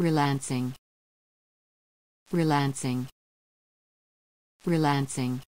Relancing. Relancing. Relancing.